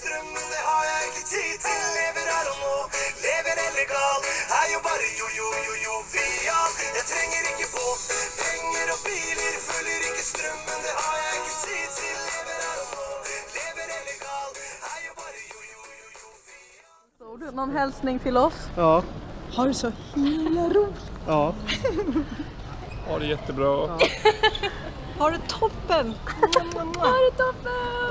strøm, men det har jeg ikke tid til. Lever her og nå, lever illegal. Er jo bare jo-jo-jo-jovial. Jeg trenger ikke båt, penger og biler. Følger ikke strøm, men det har jeg ikke tid til. Lever her og nå, lever illegal. Jo bare jo-jo-jo-jovial. Någon hälsning till oss? Ja, Ha det så himla roligt. ja. Ja, det är jättebra. Ha det toppen! Inte. På i har aldri vært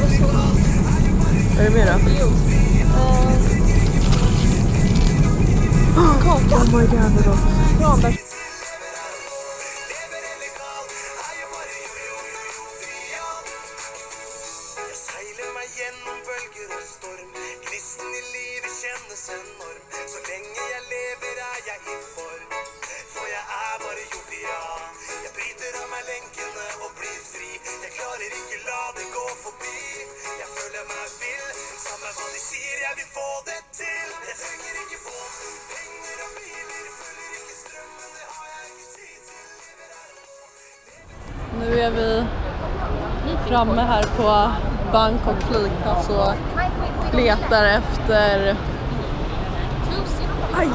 Matilda? Är det mera? Kaka! Oh my god vad gott! Tranbärs... Lever illegal, er jo bare jo-jo-jo-jovial. Jeg seiler meg gjennom bølger og storm. Få det det har tid. Nu är vi framme här på Bangkok flygplats och letar efter... Aj!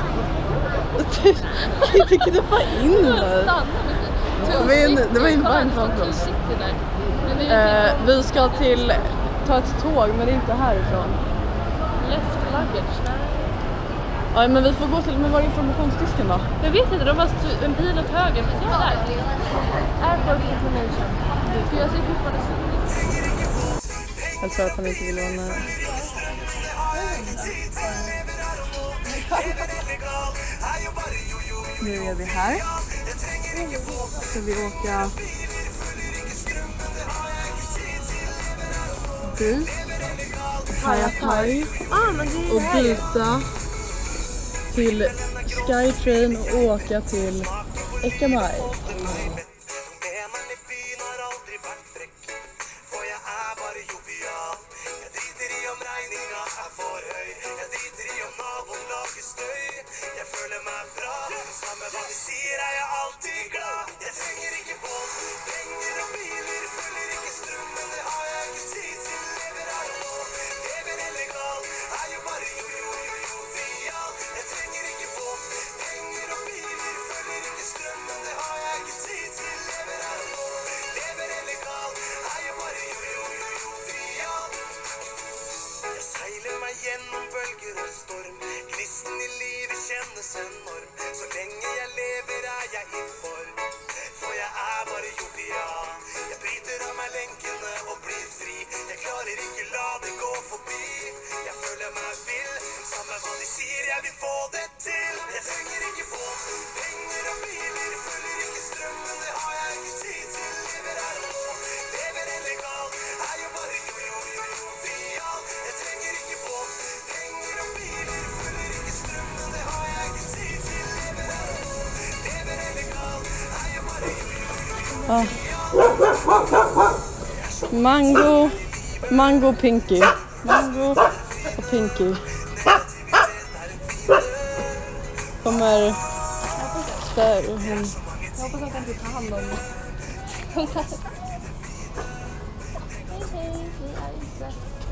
Jag knuffa in mig. Men det var inte Bangkok. Eh, vi ska till, ta ett tåg men det är inte härifrån. Left luggage. Ja men vi får gå till, men var är informationsdisken då? Jag vet inte, de har stu- en bil åt höger. Men jag är där. Airport information. För jag ser fortfarande Han sa att han inte ville vara nära. Nu är vi här. Ska vi åka dit, Paya Thai och byta till Skytrain och åka till Ekamai. Domeneren i byen har aldri vært frekk, for jeg er bare jovial. Jeg driter livet enorm. Så länge jag lever är jag i form. För jag är bara bare ja Jag bryter av mig länkarna och blir fri. Jag klarar inte la det gå förbi. Jag följer mig vill. Samma vad de säger jag vill få det till. Jag tänker inte på pengar och bil. Mango, Mango Pinky. Mango och Pinky. Kommer där hon... Jag hoppas att han inte tar hand om mig. Hej hej, vi är inte hemma